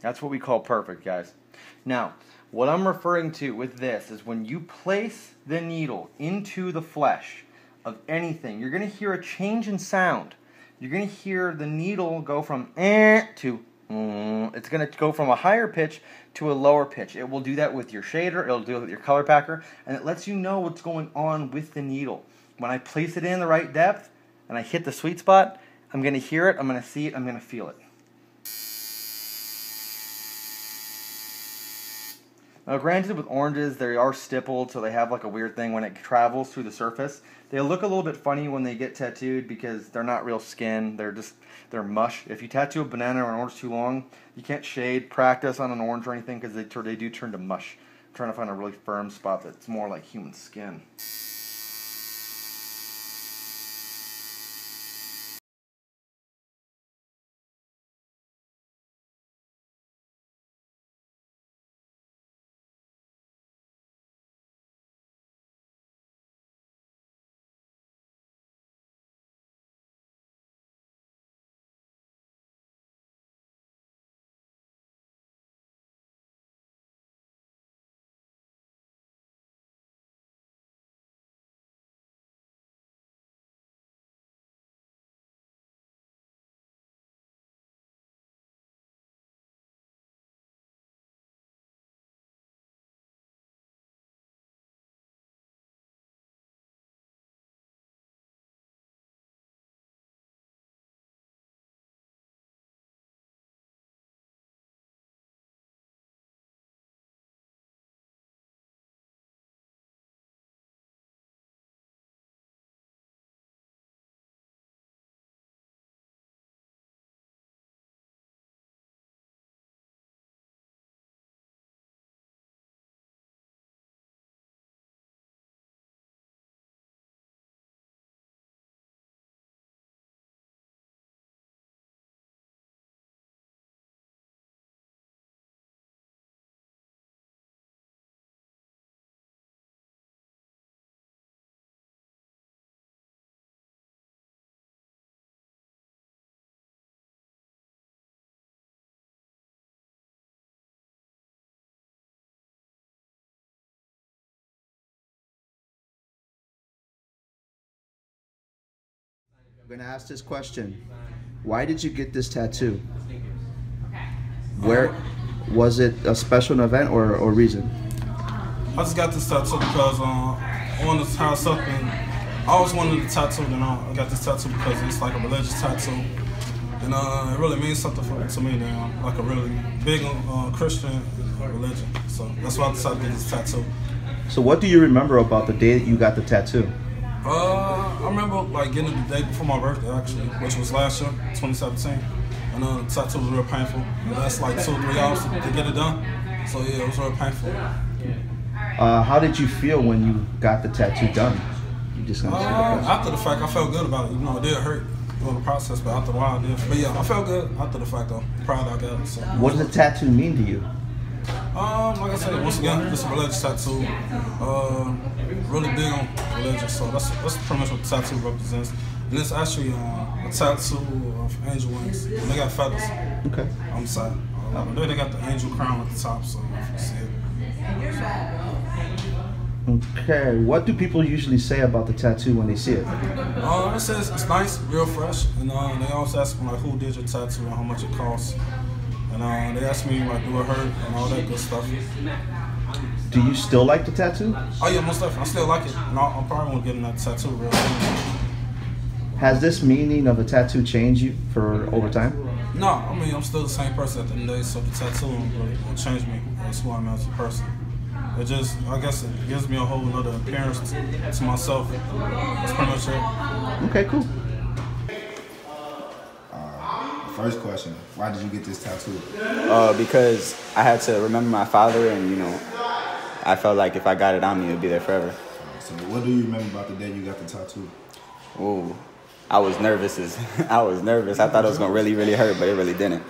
That's what we call perfect, guys. Now, what I'm referring to with this is when you place the needle into the flesh of anything, you're going to hear a change in sound. You're going to hear the needle go from eh to mm. It's going to go from a higher pitch to a lower pitch. It will do that with your shader, it'll do it with your color packer, and it lets you know what's going on with the needle. When I place it in the right depth and I hit the sweet spot, I'm going to hear it, I'm going to see it, I'm going to feel it. Now, granted, with oranges, they are stippled, so they have like a weird thing when it travels through the surface. They look a little bit funny when they get tattooed because they're not real skin. They're just they're mush. If you tattoo a banana or an orange too long, you can't shade practice on an orange or anything because they they do turn to mush. I'm trying to find a really firm spot that's more like human skin. I'm gonna ask this question. Why did you get this tattoo? Where was it a special event or, or reason? I just got this tattoo because um, I wanted to tie something. I always wanted a tattoo, you know. I got this tattoo because it's like a religious tattoo. And uh, it really means something for, to me now, like a really big uh, Christian religion. So that's why I decided to get this tattoo. So what do you remember about the day that you got the tattoo? Uh, I remember like getting it the day before my birthday actually, which was last year, 2017. And uh, the tattoo was real painful. That's like two or three hours to get it done. So yeah, it was real painful. Uh, how did you feel when you got the tattoo done? You just gonna uh, after the fact, I felt good about it. You know, it did hurt during the process, but after a while, I did. But yeah, I felt good after the fact though. Proud I got it. So. What does the tattoo mean to you? Um, like I said, once again, it's a religious tattoo. Uh, really big on religion, so that's that's pretty much what the tattoo represents. And it's actually uh, a tattoo of angel wings. And they got feathers. Okay. I'm sorry. Uh, they got the angel crown at the top, so if you see it. Okay, what do people usually say about the tattoo when they see it? Uh, it says it's nice, real fresh, and uh, they also ask me like who did your tattoo and how much it costs. And uh, they ask me like do it hurt and all that good stuff. Do you still like the tattoo? Oh yeah, most definitely. I still like it. And I, am probably gonna get another tattoo real soon. Has this meaning of a tattoo changed you for over time? No, I mean I'm still the same person at the end of the day, so the tattoo will change me as who I am as a person. It just, I guess, it gives me a whole other appearance to, to myself. That's pretty much it. Okay, cool. First question: Why did you get this tattoo? Uh, because I had to remember my father, and you know, I felt like if I got it on me, it'd be there forever. So, what do you remember about the day you got the tattoo? Ooh, I was nervous. As I was nervous. I thought it was gonna really, really hurt, but it really didn't.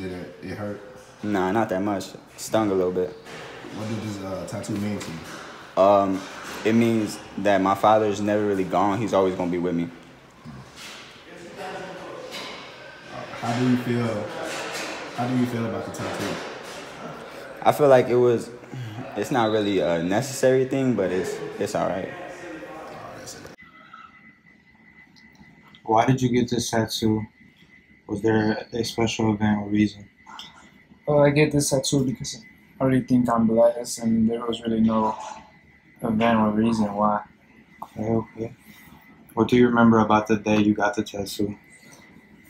Did it? It hurt? Nah, not that much. Stung a little bit. What did this uh, tattoo mean to you? Um, it means that my father's never really gone. He's always gonna be with me. How do you feel How do you feel about the tattoo? I feel like it was. It's not really a necessary thing, but it's it's all right. Why did you get this tattoo? Was there a special event or reason? Well, I get this tattoo because I really think I'm blessed, and there was really no event or reason why. Okay, okay. What do you remember about the day you got the tattoo?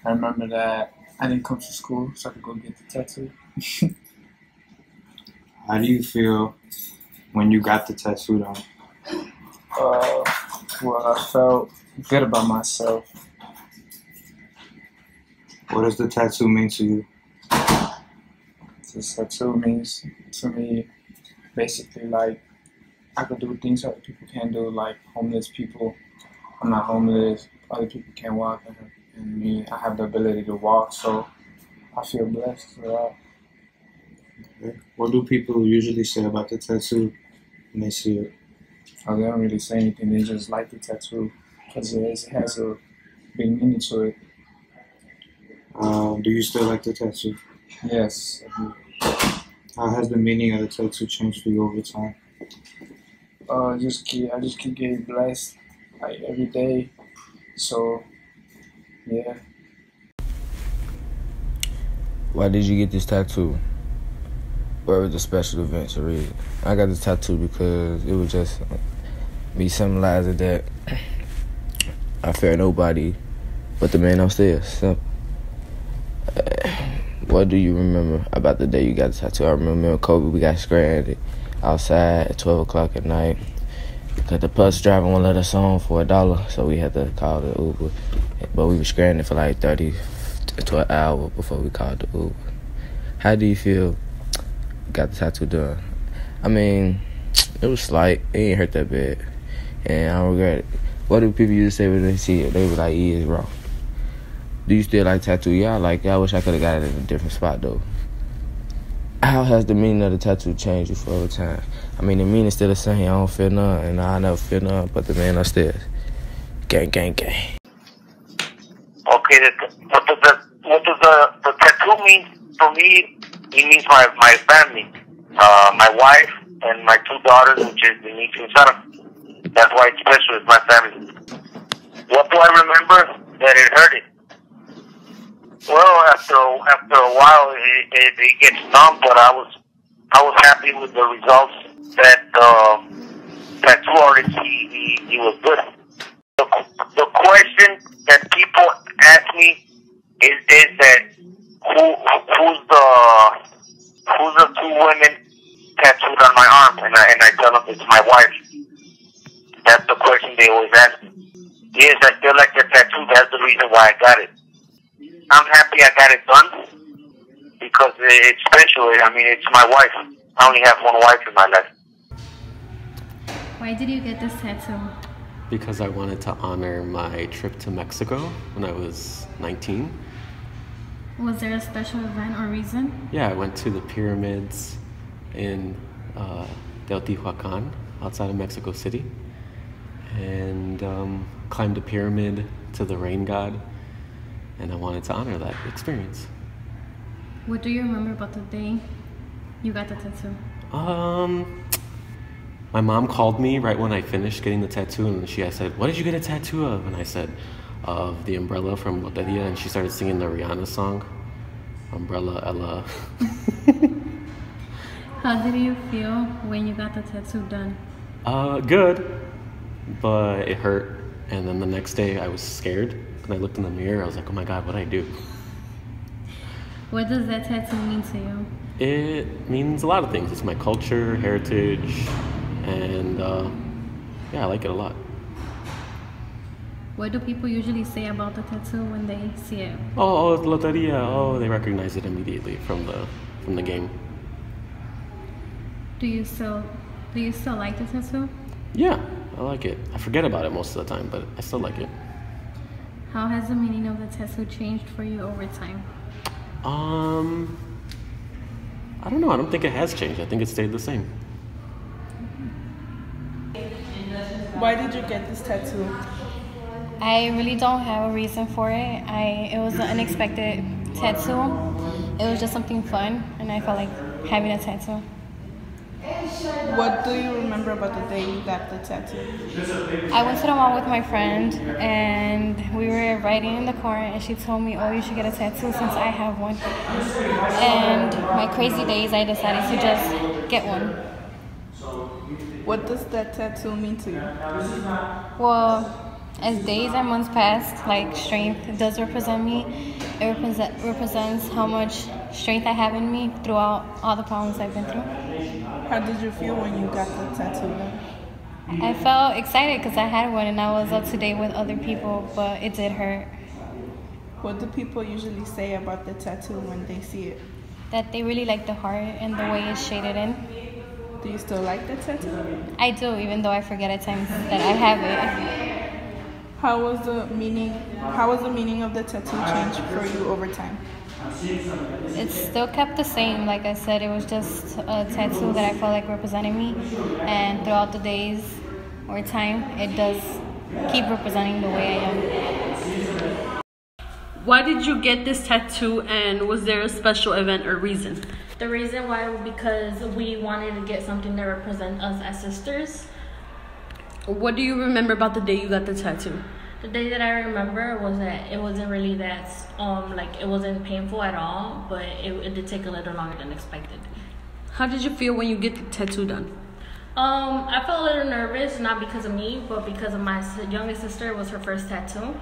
I remember that I didn't come to school, so I could go get the tattoo. How do you feel when you got the tattoo done? Uh, well, I felt good about myself. What does the tattoo mean to you? The tattoo means to me basically like I could do things other people can't do, like homeless people. I'm not homeless. Other people can't walk, me, I have the ability to walk, so I feel blessed for that. What do people usually say about the tattoo when they see it? Oh, they don't really say anything. They just like the tattoo because it has a big meaning to it. Uh, do you still like the tattoo? Yes, I do. How has the meaning of the tattoo changed for you over time? uh, just keep I just keep getting blessed like every day. So yeah, Why did you get this tattoo? Or was a special event or reason? I got this tattoo because it was just me symbolizing that I fear nobody but the man upstairs. So, uh, what do you remember about the day you got the tattoo? I remember Kobe, we got stranded outside at 12 o'clock at night because the bus driver won't let us on for a dollar, so we had to call the Uber. But we were stranded for like 30 to an hour before we called the Uber. How do you feel? Got the tattoo done. I mean, it was slight. It ain't hurt that bad, and I don't regret it. What do people used to say when they see it? They were like, "E is wrong." Do you still like tattoo? Yeah, I like. it. I wish I could have got it in a different spot though. How has the meaning of the tattoo changed you for over time? I mean, the meaning still the same. I don't feel none, and I never feel none. But the man upstairs, gang, gang, gang. Okay, what does the what does the, the tattoo mean for me? It means my my family, uh, my wife and my two daughters, which is Denise and Sarah. That's why it's special. It's my family. What do I remember? That it hurt it. Well, after after a while, it, it, it gets numb. But I was I was happy with the results. That uh, tattoo artist he, he he was good. The, the question that people ask me is is that who who's the who's the two women tattooed on my arm and I and I tell them it's my wife. That's the question they always ask me. Yes, I feel like the tattoo. That's the reason why I got it. I'm happy I got it done because it's special. I mean, it's my wife. I only have one wife in my life. Why did you get this tattoo? because I wanted to honor my trip to Mexico when I was 19. Was there a special event or reason? Yeah, I went to the pyramids in uh, Teotihuacan outside of Mexico City and um, climbed a pyramid to the rain god, and I wanted to honor that experience. What do you remember about the day you got the tattoo? Um, my mom called me right when I finished getting the tattoo, and she I said, "What did you get a tattoo of?" And I said, "Of the umbrella from Loteria," and she started singing the Rihanna song, "Umbrella Ella." How did you feel when you got the tattoo done? uh, good, but it hurt. And then the next day, I was scared, and I looked in the mirror. I was like, "Oh my God, what would I do?" What does that tattoo mean to you? It means a lot of things. It's my culture, heritage, and uh, yeah, I like it a lot. What do people usually say about the tattoo when they see it? Oh, oh, it's Loteria. Oh, they recognize it immediately from the from the game. Do you still do you still like the tattoo? Yeah, I like it. I forget about it most of the time, but I still like it. How has the meaning of the tattoo changed for you over time? Um, I don't know. I don't think it has changed. I think it stayed the same. Why did you get this tattoo? I really don't have a reason for it. I it was an unexpected tattoo. it was just something fun, and I felt like having a tattoo. What do you remember about the day you got the tattoo? I went to the mall with my friend, and we were riding in the car, and she told me, "Oh, you should get a tattoo since I have one." And my crazy days, I decided to just get one. What does that tattoo mean to you? Well, as days and months passed, like strength does represent me. It represent, represents how much strength I have in me throughout all the problems I've been through. How did you feel when you got the tattoo? I felt excited because I had one and I was up to date with other people, but it did hurt. What do people usually say about the tattoo when they see it? That they really like the heart and the way it's shaded in. Do you still like the tattoo? I do, even though I forget at times that I have it. How was the meaning? How was the meaning of the tattoo change for you over time? It still kept the same. Like I said, it was just a tattoo that I felt like represented me, and throughout the days or time, it does keep representing the way I am. Why did you get this tattoo, and was there a special event or reason? The reason why was because we wanted to get something that represents us as sisters. What do you remember about the day you got the tattoo? The day that I remember was that it wasn't really that um like it wasn't painful at all, but it, it did take a little longer than expected. How did you feel when you get the tattoo done? Um, I felt a little nervous, not because of me, but because of my youngest sister. It was her first tattoo.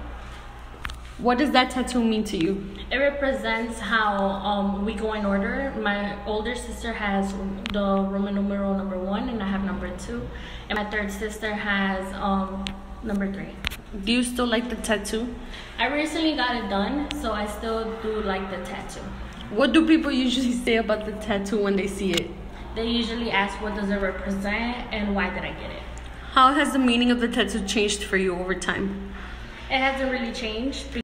What does that tattoo mean to you? It represents how um, we go in order. My older sister has the Roman numeral number one, and I have number two. And my third sister has um, number three. Do you still like the tattoo? I recently got it done, so I still do like the tattoo. What do people usually say about the tattoo when they see it? They usually ask what does it represent and why did I get it. How has the meaning of the tattoo changed for you over time? It hasn't really changed.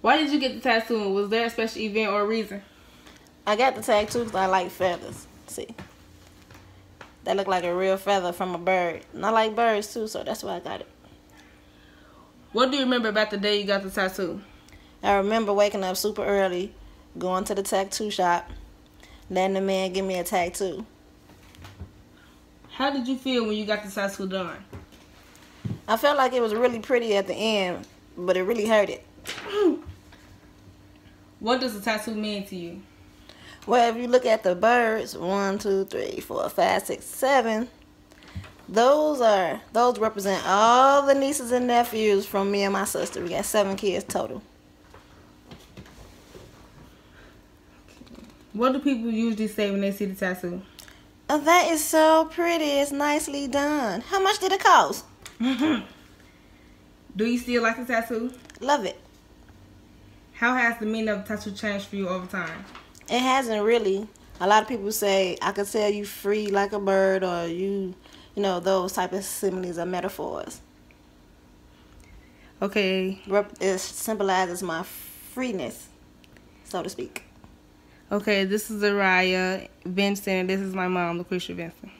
Why did you get the tattoo? Was there a special event or reason? I got the tattoo because I like feathers. See, that look like a real feather from a bird. And I like birds too, so that's why I got it. What do you remember about the day you got the tattoo? I remember waking up super early, going to the tattoo shop, letting the man give me a tattoo. How did you feel when you got the tattoo done? I felt like it was really pretty at the end, but it really hurted. What does the tattoo mean to you? Well, if you look at the birds, one, two, three, four, five, six, seven, those are those represent all the nieces and nephews from me and my sister. We got seven kids total. What do people usually say when they see the tattoo? Oh, that is so pretty. It's nicely done. How much did it cost? Do you still like the tattoo? Love it. How has the meaning of tattoo changed for you over time? It hasn't really. A lot of people say I could tell you free like a bird, or you, you know, those type of similes or metaphors. Okay. It symbolizes my freeness, so to speak. Okay, this is Araya Vincent, and this is my mom, Lucretia Vincent.